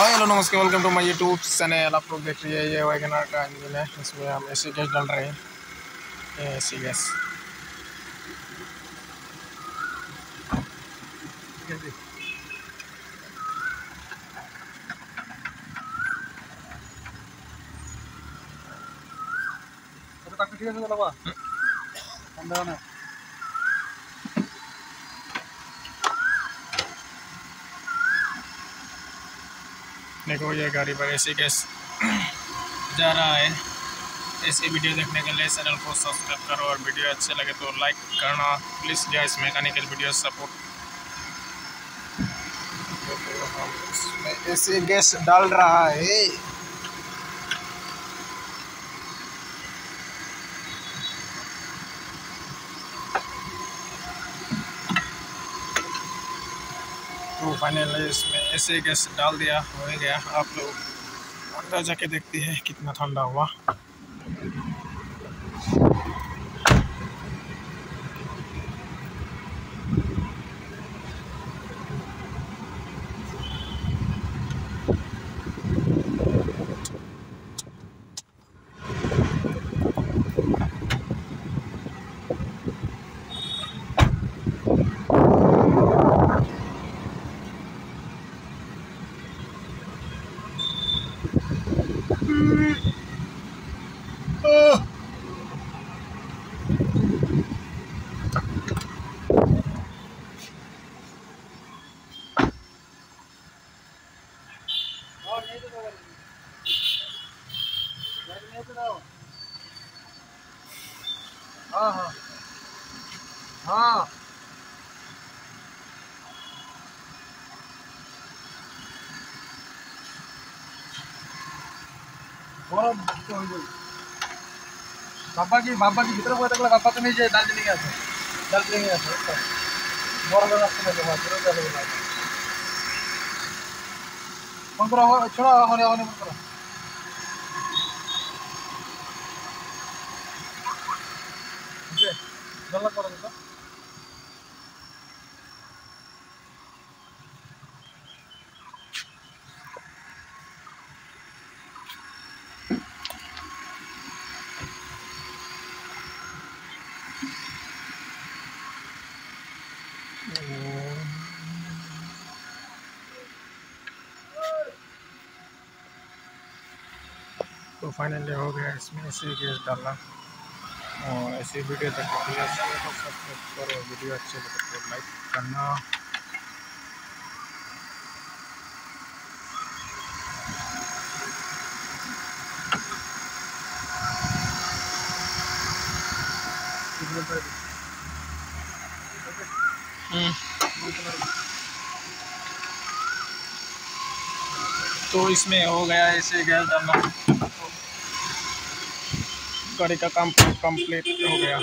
हाय hello नमस्कार welcome to my YouTube channel आप लोग देख रही है ये वैगनर का इंजन है इसमें हम एसी गैस डाल रहे हैं। ए सी गैस ठीक है। देखने को ये गाड़ी पर ऐसी गैस जा रहा है। ऐसी वीडियो देखने के लिए चैनल को सब्सक्राइब करो, और वीडियो अच्छे लगे तो लाइक करना। प्लीज़ जो इस मैकेनिकल वीडियो सपोर्ट ऐसे गैस डाल रहा है। तो फाइनली इसमें ऐसे गैस डाल दिया, हो गया, आप लोग अंदर जाके देखते हैं कितना ठंडा हुआ। हाँ हाँ हाँ बाबा की भितर बोला बाबा तो नहीं दार्जिलिंग आसे दार्जिलिंग आसे बड़ा रास्ते छोड़ा होने होने फ़ोन करो तो फाइनली हो गया इसमें ऐसे गैस डालना। और ऐसी वीडियो तक सब्सक्राइब करो वीडियो अच्छे लगे तो लाइक करना। तो इसमें हो गया ऐसे गैस डालना। गाड़ी का काम कंप्लीट हो गया।